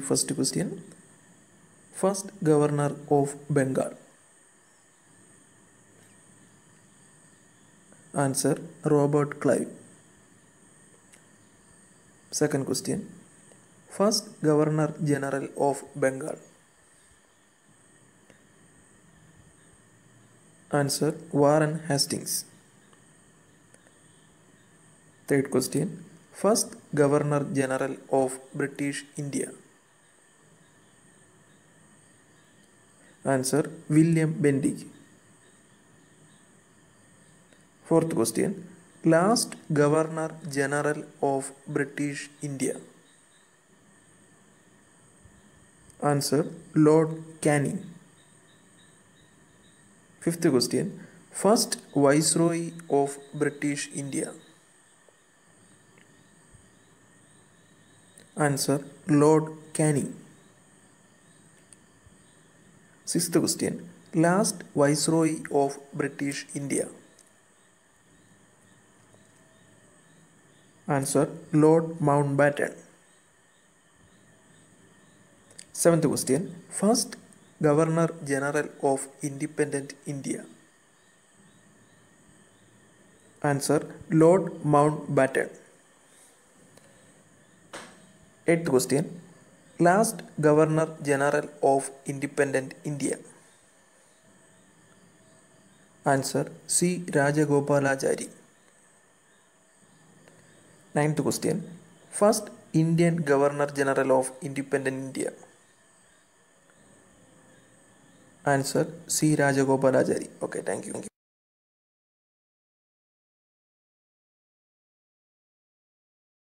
First question. First Governor of Bengal. Answer Robert Clive. Second question. First Governor General of Bengal. Answer Warren Hastings. Third question. First Governor General of British India. Answer William Bentinck. Fourth question. Last Governor General of British India. Answer Lord Canning. Fifth question. First Viceroy of British India. Answer Lord Canning. Sixth question. Last Viceroy of British India. Answer Lord Mountbatten. Seventh question. First Governor General of Independent India. Answer Lord Mountbatten. Eighth question. Last Governor General of Independent India. Answer C. Rajagopalachari. Ninth question. First Indian Governor General of Independent India. Answer C. Rajagopalachari. Okay, thank you.